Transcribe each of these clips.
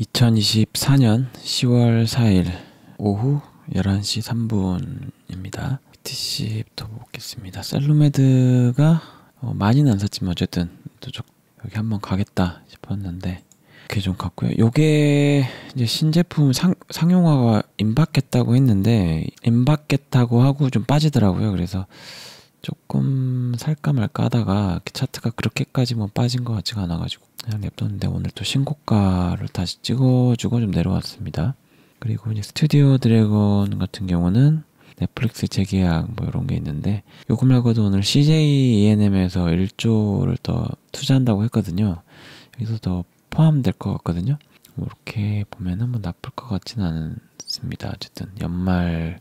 2024년 10월 4일 오후 11시 3분입니다. BTC부터 보겠습니다. 셀루메드가 어, 많이는 안 샀지만 어쨌든 또 여기 한번 가겠다 싶었는데 이렇게 좀 갔고요. 요게 이제 신제품 상, 상용화가 임박했다고 했는데 임박했다고 하고 좀 빠지더라고요. 그래서 조금 살까 말까 하다가 차트가 그렇게까지 뭐 빠진 것 같지가 않아가지고 그냥 냅뒀는데 오늘 또 신고가를 다시 찍어주고 좀 내려왔습니다. 그리고 이제 스튜디오 드래곤 같은 경우는 넷플릭스 재계약 뭐 이런 게 있는데 요거 말고도 오늘 CJ ENM에서 1조를 더 투자한다고 했거든요. 여기서 더 포함될 것 같거든요. 뭐 이렇게 보면은 뭐 나쁠 것 같지는 않습니다. 어쨌든 연말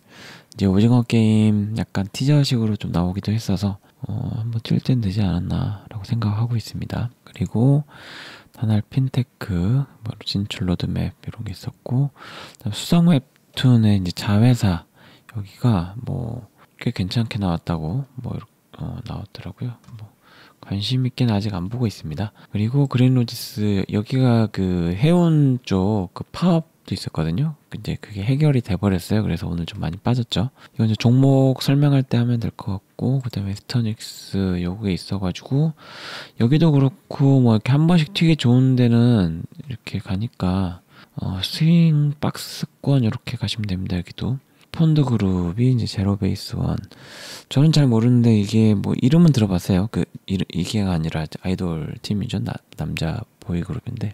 이제 오징어 게임 약간 티저식으로 좀 나오기도 했어서 어, 한번 뛸땐 되지 않았나라고 생각하고 있습니다. 그리고 다날 핀테크, 뭐 진출 로드맵 이런 게 있었고 수성 웹툰의 이제 자회사 여기가 뭐 꽤 괜찮게 나왔다고 뭐 어, 나왔더라고요. 뭐 관심 있게는 아직 안 보고 있습니다. 그리고 그린로지스 여기가 그 해운 쪽 그 파업 도 있었거든요. 이제 그게 해결이 돼버렸어요. 그래서 오늘 좀 많이 빠졌죠. 이건 이제 종목 설명할 때 하면 될 것 같고 그 다음에 이터닉스 요게 있어가지고 여기도 그렇고 뭐 이렇게 한 번씩 튀기 좋은 데는 이렇게 가니까 어, 스윙 박스권 이렇게 가시면 됩니다. 여기도 폰드 그룹이 이제 제로 베이스 원. 저는 잘 모르는데 이게 뭐 이름은 들어봤어요. 그 이게 아니라 아이돌 팀이죠. 나, 남자 보이 그룹인데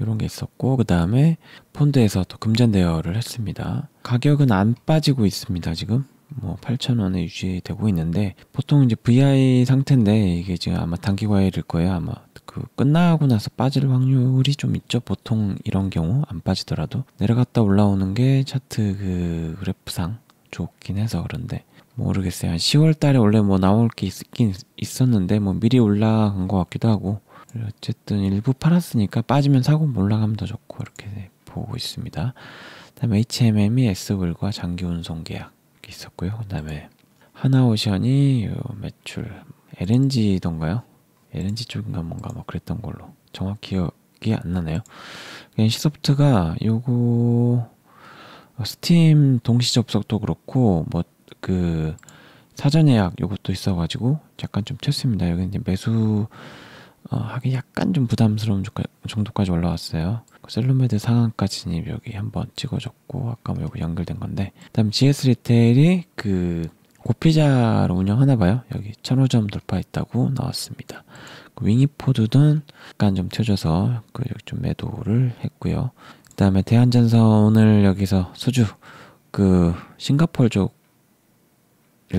이런 게 있었고 그 다음에 폰드에서 또 금전 대여를 했습니다. 가격은 안 빠지고 있습니다. 지금 뭐 8,000원에 유지되고 있는데 보통 이제 VI 상태인데 이게 지금 아마 단기 과열일 거예요. 아마 그 끝나고 나서 빠질 확률이 좀 있죠. 보통 이런 경우 안 빠지더라도 내려갔다 올라오는 게 차트 그 그래프상 좋긴 해서 그런데 모르겠어요. 한 10월 달에 원래 뭐 나올 게 있긴 있었는데 뭐 미리 올라간 것 같기도 하고 어쨌든 일부 팔았으니까 빠지면 사고 올라가면 더 좋고 이렇게 보고 있습니다. 그다음에 HMM이 S글과 장기 운송 계약 있었고요. 그다음에 하나오션이 매출 LNG던가요? LNG 쪽인가 뭔가 뭐 그랬던 걸로 정확히 기억이 안 나네요. NC소프트가 요거 스팀 동시 접속도 그렇고 뭐 그 사전 예약 요것도 있어가지고 약간 좀 튀었습니다. 여기 이제 매수 어, 하기 약간 좀 부담스러운 정도까지 올라왔어요. 그 셀루메드 상한가 진입 여기 한번 찍어줬고 아까 뭐 여기 연결된 건데 그다음 GS 리테일이 그 고피자로 운영하나 봐요. 여기 1,005점 돌파했다고 나왔습니다. 그 윙이포드는 약간 좀 튀어져서 그 여기 좀 매도를 했고요. 그다음에 대한전선 오늘 여기서 수주 그 싱가폴 쪽일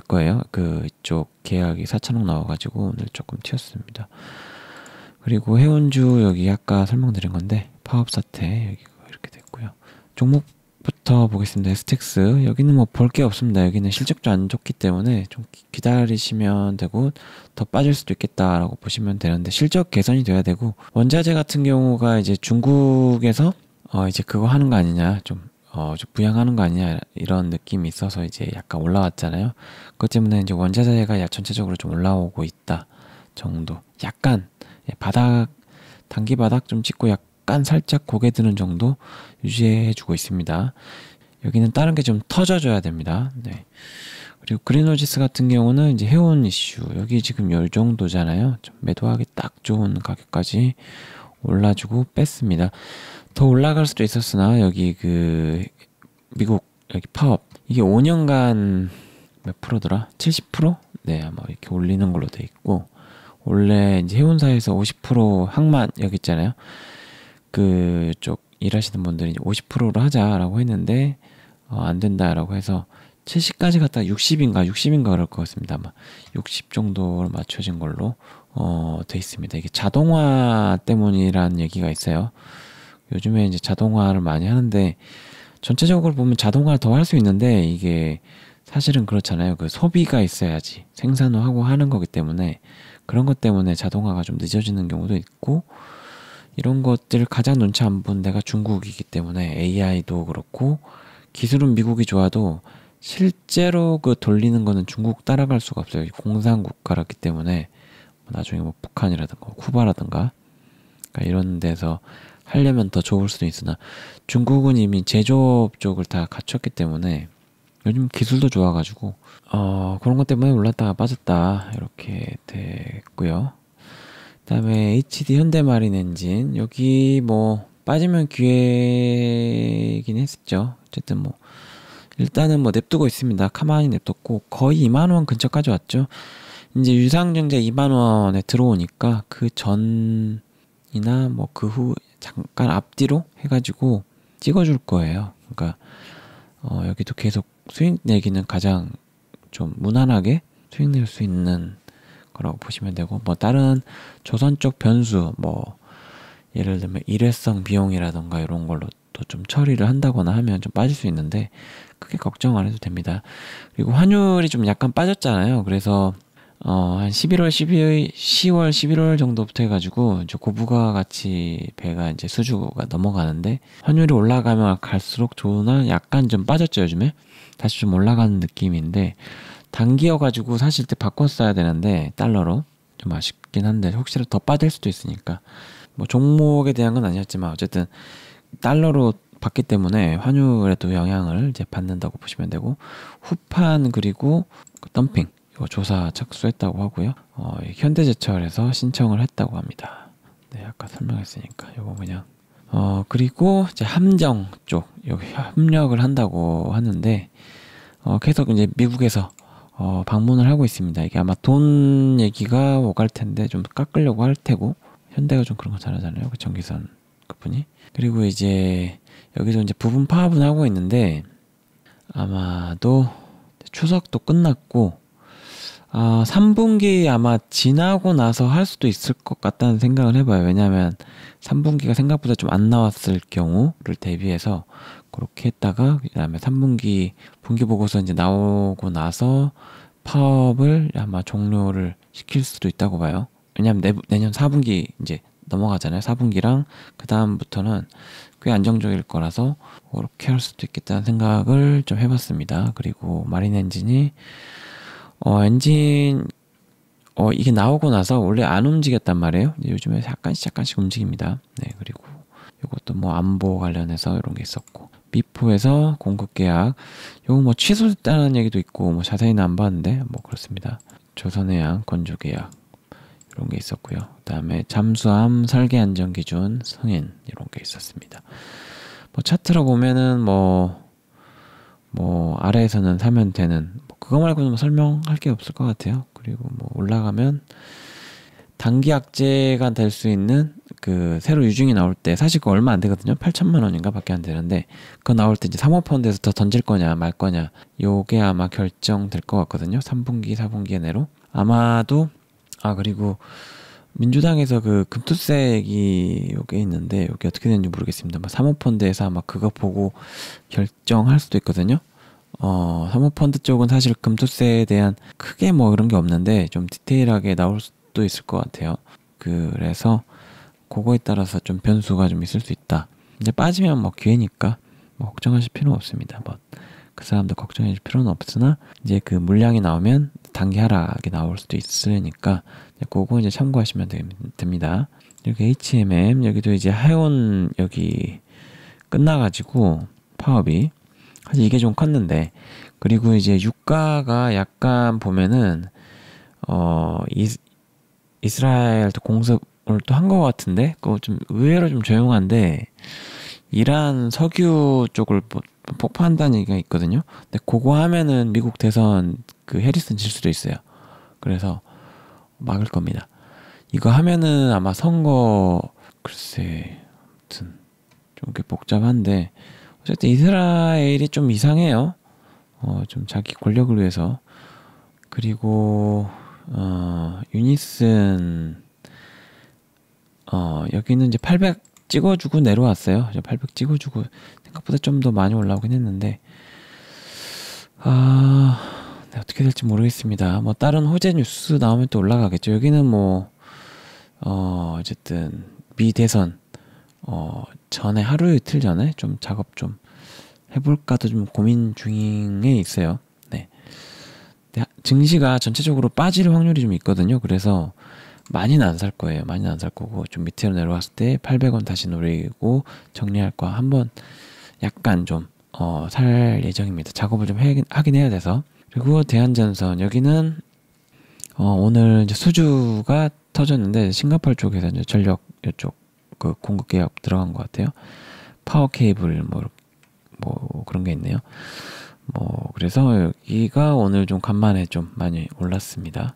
거예요. 그 이쪽 계약이 4천억 나와가지고 오늘 조금 튀었습니다. 그리고 해운주 여기 아까 설명드린 건데 파업 사태 여기 이렇게 됐고요. 종목부터 보겠습니다. 스택스 여기는 뭐 볼 게 없습니다. 여기는 실적도 안 좋기 때문에 좀 기다리시면 되고 더 빠질 수도 있겠다라고 보시면 되는데 실적 개선이 돼야 되고 원자재 같은 경우가 이제 중국에서 어 이제 그거 하는 거 아니냐 좀 어, 좀 부양하는 거 아니냐 이런 느낌이 있어서 이제 약간 올라왔잖아요. 그것 때문에 이제 원자재가 전체적으로 좀 올라오고 있다 정도. 약간 예, 바닥 단기 바닥 좀 찍고 약간 살짝 고개 드는 정도 유지해 주고 있습니다. 여기는 다른 게 좀 터져줘야 됩니다. 네. 그리고 그린오지스 같은 경우는 이제 해운 이슈 여기 지금 열 정도잖아요. 좀 매도하기 딱 좋은 가격까지 올라주고 뺐습니다. 더 올라갈 수도 있었으나 여기 그 미국 여기 파업 이게 5년간 몇 프로더라? 70%? 네 아마 이렇게 올리는 걸로 돼 있고 원래 이제 해운사에서 50% 항만 여기 있잖아요. 그쪽 일하시는 분들이 50%로 하자라고 했는데 어, 안 된다라고 해서 70까지 갔다 60인가 60인가 그럴 것 같습니다. 아마 60 정도로 맞춰진 걸로 어, 돼 있습니다. 이게 자동화 때문이라는 얘기가 있어요. 요즘에 이제 자동화를 많이 하는데 전체적으로 보면 자동화를 더 할 수 있는데 이게 사실은 그렇잖아요. 그 소비가 있어야지 생산을 하고 하는 거기 때문에 그런 것 때문에 자동화가 좀 늦어지는 경우도 있고 이런 것들 가장 눈치 안 본 데가 중국이기 때문에 AI도 그렇고 기술은 미국이 좋아도 실제로 그 돌리는 거는 중국 따라갈 수가 없어요. 공산 국가라기 때문에 뭐 나중에 뭐 북한이라든가 쿠바라든가 그러니까 이런 데서 하려면 더 좋을 수도 있으나 중국은 이미 제조업 쪽을 다 갖췄기 때문에 요즘 기술도 좋아가지고 어 그런 것 때문에 올랐다가 빠졌다 이렇게 됐고요. 그다음에 HD 현대마린 엔진 여기 뭐 빠지면 기회긴 했었죠. 어쨌든 뭐 일단은 뭐 냅두고 있습니다. 가만히 냅뒀고 거의 2만 원 근처까지 왔죠. 이제 유상증자 2만 원에 들어오니까 그 전이나 뭐 그 후 잠깐 앞뒤로 해가지고 찍어줄 거예요. 그러니까 어 여기도 계속 수익 내기는 가장 좀 무난하게 수익 낼 수 있는 거라고 보시면 되고 뭐 다른 조선 쪽 변수 뭐 예를 들면 일회성 비용이라던가 이런 걸로 또 좀 처리를 한다거나 하면 좀 빠질 수 있는데 크게 걱정 안 해도 됩니다. 그리고 환율이 좀 약간 빠졌잖아요. 그래서 어, 한 11월, 12월, 10월, 11월 정도부터 해가지고, 이제 고부가 같이 배가 이제 수주가 넘어가는데, 환율이 올라가면 갈수록 좋으나 약간 좀 빠졌죠, 요즘에? 다시 좀 올라가는 느낌인데, 단기여가지고 사실 때 바꿨어야 되는데, 달러로. 좀 아쉽긴 한데, 혹시라도 더 빠질 수도 있으니까. 뭐, 종목에 대한 건 아니었지만, 어쨌든, 달러로 받기 때문에 환율에도 영향을 이제 받는다고 보시면 되고, 후판 그리고 그 덤핑. 조사 착수했다고 하고요. 어, 현대제철에서 신청을 했다고 합니다. 네, 아까 설명했으니까 이거 그냥 어 그리고 이제 함정 쪽 여기 협력을 한다고 하는데 어 계속 이제 미국에서 어 방문을 하고 있습니다. 이게 아마 돈 얘기가 오갈 텐데 좀 깎으려고 할 테고 현대가 좀 그런 거 잘하잖아요. 그 전기선 그분이 그리고 이제 여기서 이제 부분 파업은 하고 있는데 아마도 추석도 끝났고 아, 3분기 아마 지나고 나서 할 수도 있을 것 같다는 생각을 해봐요. 왜냐하면 3분기가 생각보다 좀 안 나왔을 경우를 대비해서 그렇게 했다가 그다음에 3분기 분기 보고서 이제 나오고 나서 파업을 아마 종료를 시킬 수도 있다고 봐요. 왜냐하면 내, 내년 4분기 이제 넘어가잖아요. 4분기랑 그 다음부터는 꽤 안정적일 거라서 그렇게 할 수도 있겠다는 생각을 좀 해봤습니다. 그리고 마린 엔진이 어, 엔진 어, 이게 나오고 나서 원래 안 움직였단 말이에요. 요즘에 약간씩 약간씩 움직입니다. 네, 그리고 이것도 뭐 안보 관련해서 이런 게 있었고 미포에서 공급 계약 요거 뭐 취소됐다는 얘기도 있고 뭐 자세히는 안 봤는데 뭐 그렇습니다. 조선해양 건조 계약 이런 게 있었고요. 그다음에 잠수함 설계 안전 기준 승인 이런 게 있었습니다. 뭐 차트로 보면은 뭐뭐 뭐 아래에서는 사면 되는 그거 말고는 뭐 설명할 게 없을 것 같아요. 그리고 뭐 올라가면 단기 악재가 될 수 있는 그 새로 유증이 나올 때 사실 그 얼마 안 되거든요. 8천만 원인가 밖에 안 되는데 그거 나올 때 이제 사모펀드에서 더 던질 거냐 말 거냐 요게 아마 결정될 것 같거든요. 3분기 4분기 내로 아마도 아 그리고 민주당에서 그 금투세 얘기 요게 있는데 요게 어떻게 되는지 모르겠습니다. 뭐 사모펀드에서 아마 그거 보고 결정할 수도 있거든요. 어, 사모펀드 쪽은 사실 금투세에 대한 크게 뭐 그런 게 없는데 좀 디테일하게 나올 수도 있을 것 같아요. 그래서 그거에 따라서 좀 변수가 좀 있을 수 있다. 이제 빠지면 뭐 기회니까 뭐 걱정하실 필요는 없습니다. 뭐 그 사람들 걱정해 줄 필요는 없으나 이제 그 물량이 나오면 단기 하락이 나올 수도 있으니까 그거 이제 참고하시면 됩니다. 이렇게 HMM 여기도 이제 하온 여기 끝나가지고 파업이 사실 이게 좀 컸는데 그리고 이제 유가가 약간 보면은 어 이, 이스라엘도 공습을 또 한 것 같은데 그거 좀 의외로 좀 조용한데 이란 석유 쪽을 폭파한다는 얘기가 있거든요. 근데 그거 하면은 미국 대선 그 해리슨 질 수도 있어요. 그래서 막을 겁니다. 이거 하면은 아마 선거 글쎄 아무튼 좀꽤 복잡한데 어쨌든 이스라엘이 좀 이상해요. 어, 좀 자기 권력을 위해서. 그리고, 어, 유니슨, 어, 여기는 이제 800 찍어주고 내려왔어요. 800 찍어주고 생각보다 좀 더 많이 올라오긴 했는데, 아, 네, 어떻게 될지 모르겠습니다. 뭐, 다른 호재 뉴스 나오면 또 올라가겠죠. 여기는 뭐, 어, 어쨌든, 미 대선, 어, 전에 하루 이틀 전에 좀 작업 좀 해볼까도 좀 고민 중에 있어요. 네. 증시가 전체적으로 빠질 확률이 좀 있거든요. 그래서 많이는 안 살 거예요. 많이는 안 살 거고 좀 밑으로 내려갔을 때 800원 다시 노리고 정리할 거 한번 약간 좀 어, 살 예정입니다. 작업을 좀 해, 하긴 해야 돼서 그리고 대한전선 여기는 어, 오늘 이제 수주가 터졌는데 싱가폴 쪽에서 이제 전력 이쪽 그 공급 계약 들어간 것 같아요. 파워 케이블 뭐, 뭐 그런 게 있네요. 뭐 그래서 여기가 오늘 좀 간만에 좀 많이 올랐습니다.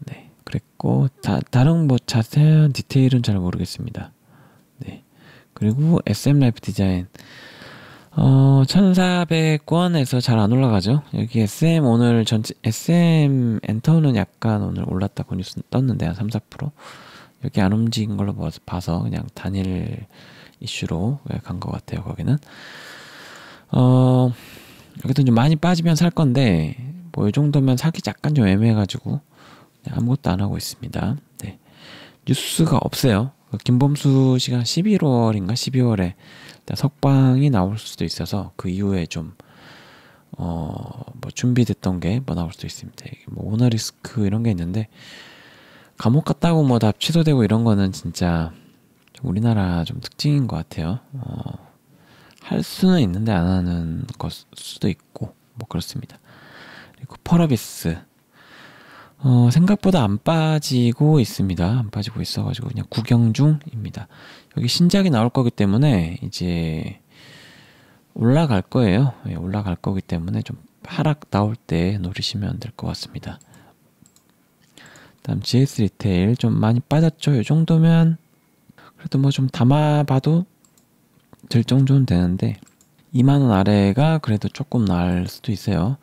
네, 그랬고 다, 다른 뭐 자세한 디테일은 잘 모르겠습니다. 네, 그리고 SM 라이프 디자인 어 1,400원에서 잘 안 올라가죠. 여기 SM 오늘 전체 SM 엔터는 약간 오늘 올랐다고 뉴스 떴는데 한 3, 4% 여기 안 움직인 걸로 봐서 그냥 단일 이슈로 간 것 같아요. 거기는 어 여기도 좀 많이 빠지면 살 건데 뭐 이 정도면 사기 약간 좀 애매해가지고 아무것도 안 하고 있습니다. 네. 뉴스가 없어요. 그 김범수 씨가 11월인가 12월에 석방이 나올 수도 있어서 그 이후에 좀 어, 뭐 준비됐던 게 뭐 나올 수도 있습니다. 뭐 오너리스크 이런 게 있는데 감옥 갔다고 뭐 다 취소되고 이런 거는 진짜 우리나라 좀 특징인 것 같아요. 어, 할 수는 있는데 안 하는 것 수도 있고 뭐 그렇습니다. 그리고 펄어비스 어, 생각보다 안 빠지고 있습니다. 안 빠지고 있어가지고 그냥 구경 중입니다. 여기 신작이 나올 거기 때문에 이제 올라갈 거예요. 예, 올라갈 거기 때문에 좀 하락 나올 때 노리시면 될 것 같습니다. 다음 GS 리테일 좀 많이 빠졌죠. 이 정도면 그래도 뭐 좀 담아봐도 될 정도는 되는데 2만 원 아래가 그래도 조금 나을 수도 있어요.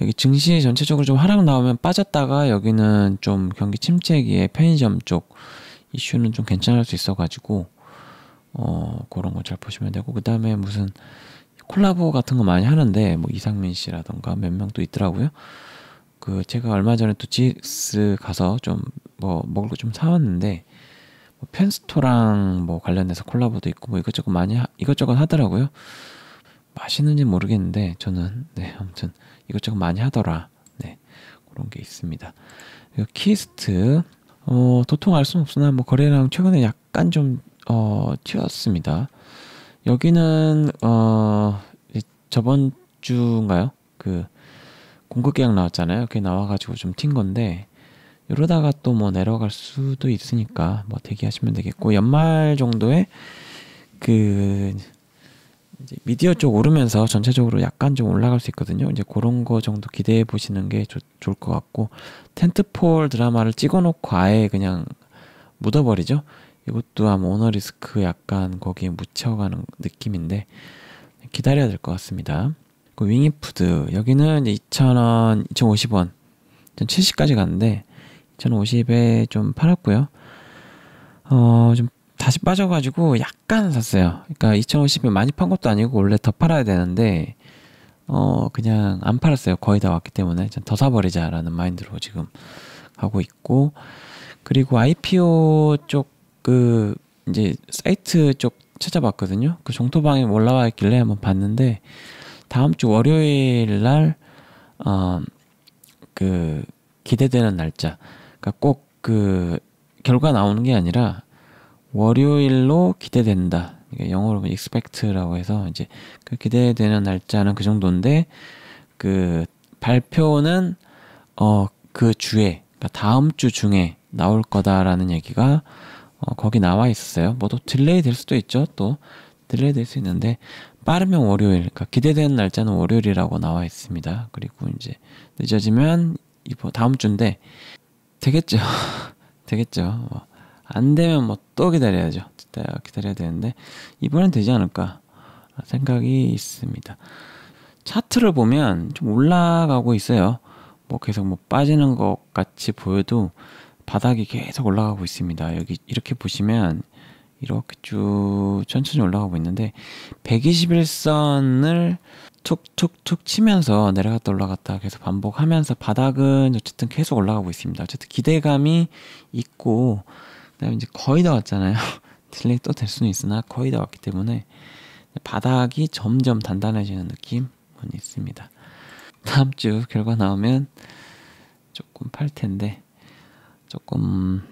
여기 증시 전체적으로 좀 하락 나오면 빠졌다가 여기는 좀 경기 침체기에 편의점 쪽 이슈는 좀 괜찮을 수 있어가지고 어 그런 거 잘 보시면 되고 그 다음에 무슨 콜라보 같은 거 많이 하는데 뭐 이상민 씨라던가 몇 명 또 있더라고요. 그 제가 얼마 전에 또 GX 가서 좀 뭐 먹을 거 좀 사왔는데 뭐 펜스토랑 뭐 관련해서 콜라보도 있고 뭐 이것저것 많이 하, 이것저것 하더라고요. 맛있는지 모르겠는데 저는 네 아무튼 이것저것 많이 하더라. 네 그런 게 있습니다. 키이스트 어 도통 알 수는 없으나 뭐 거래량 최근에 약간 좀 어 튀었습니다. 여기는 어 저번 주인가요? 그 공급 계약 나왔잖아요. 그게 나와가지고 좀 튄 건데 이러다가 또 뭐 내려갈 수도 있으니까 뭐 대기하시면 되겠고 연말 정도에 그 미디어 쪽 오르면서 전체적으로 약간 좀 올라갈 수 있거든요. 이제 그런 거 정도 기대해 보시는 게 좋, 좋을 것 같고 텐트폴 드라마를 찍어놓고 아예 그냥 묻어버리죠. 이것도 아마 오너리스크 약간 거기에 묻혀가는 느낌인데 기다려야 될 것 같습니다. 그 윙이푸드 여기는 이제 2,000원, 2,050원, 2,070까지 갔는데 2,050에 좀 팔았고요. 어, 좀 다시 빠져가지고 약간 샀어요. 그러니까 2,050에 많이 판 것도 아니고 원래 더 팔아야 되는데 어 그냥 안 팔았어요. 거의 다 왔기 때문에 더 사버리자라는 마인드로 지금 하고 있고 그리고 IPO 쪽 그 이제 사이트 쪽 찾아봤거든요. 그 정토방에 올라와 있길래 한번 봤는데 다음 주 월요일 날 어 그 기대되는 날짜 그러니까 꼭 그 결과 나오는 게 아니라 월요일로 기대된다. 영어로 expect라고 해서 이제 그 기대되는 날짜는 그 정도인데 그 발표는 어 그 주에 그러니까 다음 주 중에 나올 거다라는 얘기가 어 거기 나와 있었어요. 뭐 또 delay 될 수도 있죠. 또 delay 될 수 있는데 빠르면 월요일, 그러니까 기대되는 날짜는 월요일이라고 나와 있습니다. 그리고 이제 늦어지면 이번 다음 주인데 되겠죠. 되겠죠. 뭐. 안 되면 뭐 또 기다려야죠. 기다려야 되는데 이번엔 되지 않을까 생각이 있습니다. 차트를 보면 좀 올라가고 있어요. 뭐 계속 뭐 빠지는 것 같이 보여도 바닥이 계속 올라가고 있습니다. 여기 이렇게 보시면 이렇게 쭉 천천히 올라가고 있는데 121선을 툭툭툭 치면서 내려갔다 올라갔다 계속 반복하면서 바닥은 어쨌든 계속 올라가고 있습니다. 어쨌든 기대감이 있고 그다음에 이제 거의 다 왔잖아요. delay 또 될 수는 있으나 거의 다 왔기 때문에 바닥이 점점 단단해지는 느낌은 있습니다. 다음 주 결과 나오면 조금 팔 텐데 조금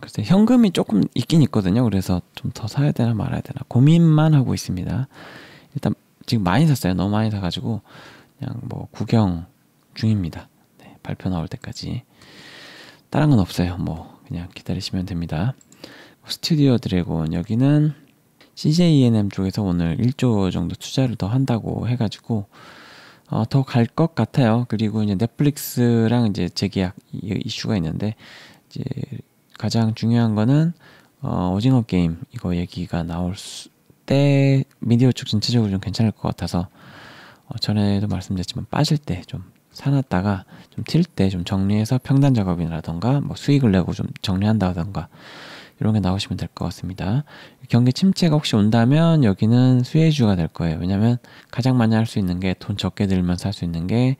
글쎄 현금이 조금 있긴 있거든요. 그래서 좀 더 사야 되나 말아야 되나 고민만 하고 있습니다. 일단 지금 많이 샀어요. 너무 많이 사가지고 그냥 뭐 구경 중입니다. 네, 발표 나올 때까지 다른 건 없어요. 뭐 그냥 기다리시면 됩니다. 스튜디오 드래곤 여기는 CJENM 쪽에서 오늘 1조 정도 투자를 더 한다고 해가지고 어, 더 갈 것 같아요. 그리고 이제 넷플릭스랑 이제 재계약 이슈가 있는데 이제 가장 중요한 거는 어, 오징어 게임 이거 얘기가 나올 수, 때 미디어 쪽 전체적으로 좀 괜찮을 것 같아서 어, 전에도 말씀드렸지만 빠질 때 좀 사놨다가 좀 튈 때 좀 정리해서 평단 작업이라던가 뭐 수익을 내고 좀 정리한다던가 이런 게 나오시면 될 것 같습니다. 경기 침체가 혹시 온다면 여기는 수혜주가 될 거예요. 왜냐면 가장 많이 할 수 있는 게 돈 적게 들면서 할 수 있는 게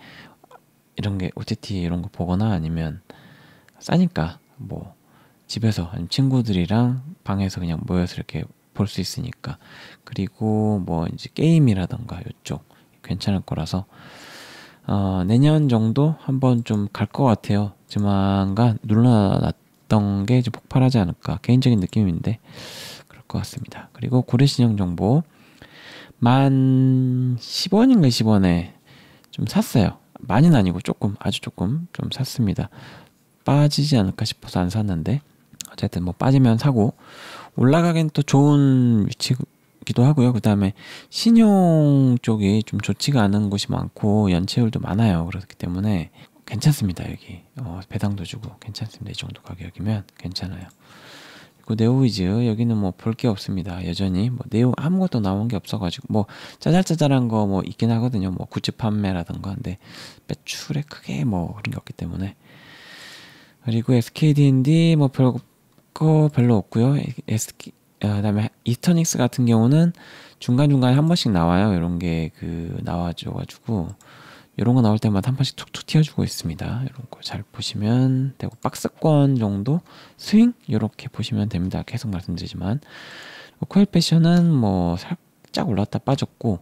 이런 게 OTT 이런 거 보거나 아니면 싸니까 뭐 집에서 아니면 친구들이랑 방에서 그냥 모여서 이렇게 볼 수 있으니까 그리고 뭐 이제 게임이라던가 이쪽 괜찮을 거라서 어, 내년 정도 한번 좀 갈 것 같아요. 조만간 눌러놨던 게 이제 폭발하지 않을까 개인적인 느낌인데 그럴 것 같습니다. 그리고 고래신형 정보 만 10원인가 20원에 좀 샀어요. 많이는 아니고 조금 아주 조금 좀 샀습니다. 빠지지 않을까 싶어서 안 샀는데 어쨌든 뭐 빠지면 사고 올라가긴 또 좋은 위치기도 하고요. 그 다음에 신용 쪽이 좀 좋지가 않은 곳이 많고 연체율도 많아요. 그렇기 때문에 괜찮습니다. 여기 어, 배당도 주고 괜찮습니다. 이 정도 가격이면 괜찮아요. 그리고 네오위즈 여기는 뭐 볼 게 없습니다. 여전히 뭐 네오 아무것도 나온 게 없어가지고 뭐 짜잘짜잘한 거 뭐 있긴 하거든요. 뭐 굿즈 판매라든가 근데 매출에 크게 뭐 그런 게 없기 때문에 그리고 SKD&D 뭐 별거 거 별로 없고요. SK 아, 그다음에 이스터닉스 같은 경우는 중간 중간에 한 번씩 나와요. 이런 게 그 나와줘가지고 이런 거 나올 때마다 한 번씩 툭툭 튀어주고 있습니다. 이런 거 잘 보시면 되고 박스권 정도 스윙 이렇게 보시면 됩니다. 계속 말씀드리지만 코일 패션은 뭐 살짝 올랐다 빠졌고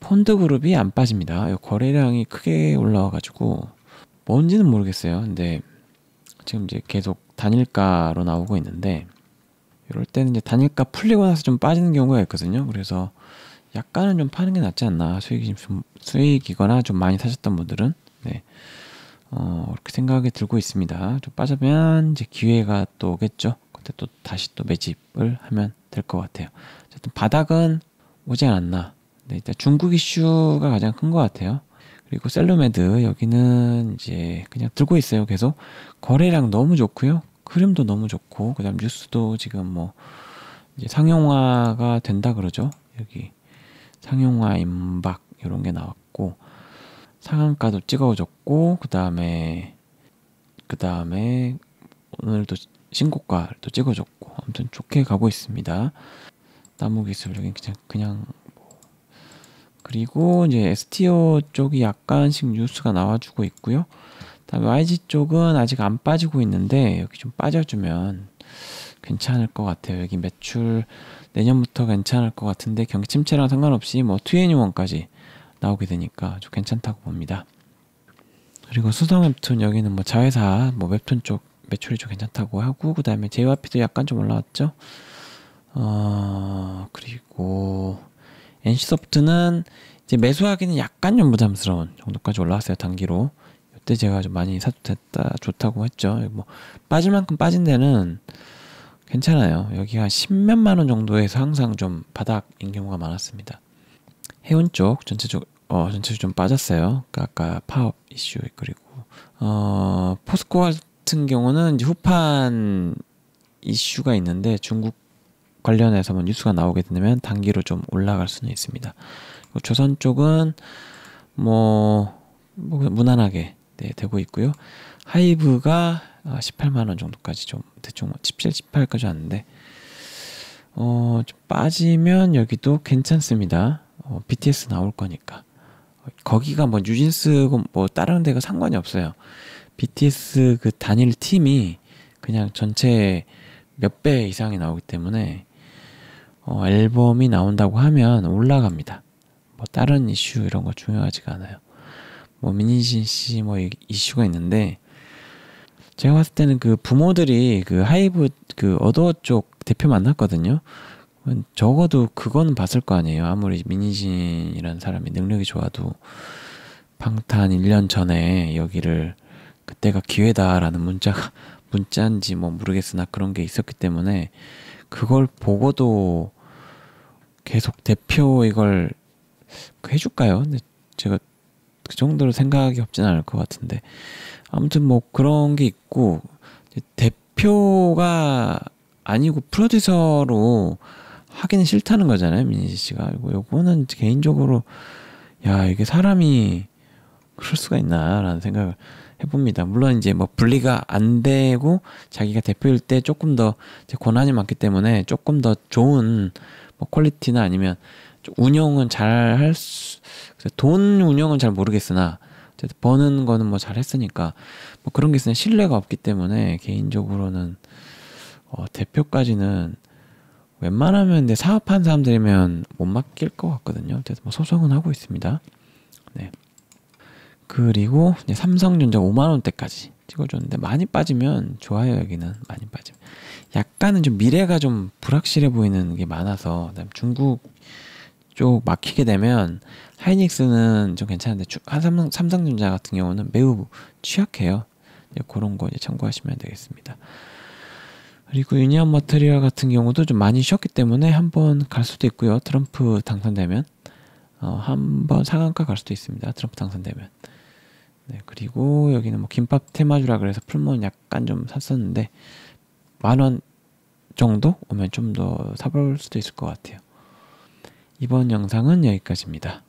폰드 그룹이 안 빠집니다. 거래량이 크게 올라와가지고 뭔지는 모르겠어요. 근데 지금 이제 계속 단일가로 나오고 있는데 이럴 때는 이제 단일가 풀리고 나서 좀 빠지는 경우가 있거든요. 그래서 약간은 좀 파는 게 낫지 않나 수익이 좀 수익이거나 좀 많이 사셨던 분들은 네. 어, 그렇게 생각이 들고 있습니다. 좀 빠지면 이제 기회가 또 오겠죠. 그때 또 다시 또 매집을 하면 될 것 같아요. 어쨌든 바닥은 오지 않았나. 네, 일단 중국 이슈가 가장 큰 것 같아요. 그리고 셀로메드 여기는 이제 그냥 들고 있어요. 계속 거래량 너무 좋고요. 흐름도 너무 좋고 그다음 뉴스도 지금 뭐 이제 상용화가 된다 그러죠. 여기 상용화 임박 이런 게 나왔고 상한가도 찍어줬고 그 다음에 그 다음에 오늘도 신고가를 또 찍어줬고 아무튼 좋게 가고 있습니다. 나무 기술적인 그냥 그냥 그리고 이제 STO 쪽이 약간씩 뉴스가 나와주고 있고요. 다음에 YG 쪽은 아직 안 빠지고 있는데 여기 좀 빠져주면 괜찮을 것 같아요. 여기 매출 내년부터 괜찮을 것 같은데 경기 침체랑 상관없이 뭐 투애니원까지 나오게 되니까 좀 괜찮다고 봅니다. 그리고 수성 웹툰 여기는 뭐 자회사 뭐 웹툰 쪽 매출이 좀 괜찮다고 하고 그 다음에 JYP도 약간 좀 올라왔죠. 어 그리고 NC소프트는 이제 매수하기는 약간 좀 부담스러운 정도까지 올라왔어요 단기로. 이때 제가 좀 많이 사도 됐다 좋다고 했죠. 뭐 빠질 만큼 빠진 데는 괜찮아요. 여기 한 10몇만 원 정도에서 항상 좀 바닥인 경우가 많았습니다. 해운 쪽 전체적 어 전체적으로 좀 빠졌어요. 그러니까 아까 파업 이슈 그리고 어 포스코 같은 경우는 이제 후판 이슈가 있는데 중국 관련해서 뭐 뉴스가 나오게 되면 단기로 좀 올라갈 수는 있습니다. 조선 쪽은 뭐, 뭐 무난하게 네, 되고 있고요. 하이브가 18만 원 정도까지 좀 대충 17, 뭐 18까지 왔는데 어, 좀 빠지면 여기도 괜찮습니다. 어, BTS 나올 거니까. 거기가 뭐 뉴진스 뭐 다른 데가 상관이 없어요. BTS 그 단일 팀이 그냥 전체 몇 배 이상이 나오기 때문에 어, 앨범이 나온다고 하면 올라갑니다. 뭐 다른 이슈 이런 거 중요하지가 않아요. 뭐 미니진 씨 뭐 이슈가 있는데 제가 봤을 때는 그 부모들이 그 하이브 그 어도어 쪽 대표 만났거든요. 적어도 그거는 봤을 거 아니에요. 아무리 민희진이라는 사람이 능력이 좋아도 방탄 1년 전에 여기를 그때가 기회다라는 문자가 문자인지 뭐 모르겠으나 그런 게 있었기 때문에 그걸 보고도 계속 대표 이걸 해줄까요? 근데 제가 그 정도로 생각이 없진 않을 것 같은데 아무튼 뭐 그런 게 있고 대표가 아니고 프로듀서로 하기는 싫다는 거잖아요 민지 씨가 이거 요거는 개인적으로 야 이게 사람이 그럴 수가 있나라는 생각을 해봅니다. 물론 이제 뭐 분리가 안 되고 자기가 대표일 때 조금 더 권한이 많기 때문에 조금 더 좋은 뭐 퀄리티나 아니면 운영은 잘 할 수, 돈 운영은 잘 모르겠으나 어쨌든 버는 거는 뭐 잘 했으니까 뭐 그런 게 있으면 신뢰가 없기 때문에 개인적으로는 어, 대표까지는 웬만하면 근데 사업한 사람들이면 못 맡길 것 같거든요. 그래서 뭐 소송은 하고 있습니다. 네. 그리고 삼성전자 5만 원대까지 찍어줬는데 많이 빠지면 좋아요 여기는 많이 빠지면 약간은 좀 미래가 좀 불확실해 보이는 게 많아서 중국 쪽 막히게 되면 하이닉스는 좀 괜찮은데 삼성, 삼성전자 같은 경우는 매우 취약해요. 그런 거 이제 참고하시면 되겠습니다. 그리고 유니언 머터리얼 같은 경우도 좀 많이 쉬었기 때문에 한 번 갈 수도 있고요. 트럼프 당선되면 어, 한 번 상한가 갈 수도 있습니다. 트럼프 당선되면. 네, 그리고 여기는 뭐 김밥 테마주라 그래서 풀몬 약간 좀 샀었는데 만 원 정도 오면 좀 더 사볼 수도 있을 것 같아요. 이번 영상은 여기까지입니다.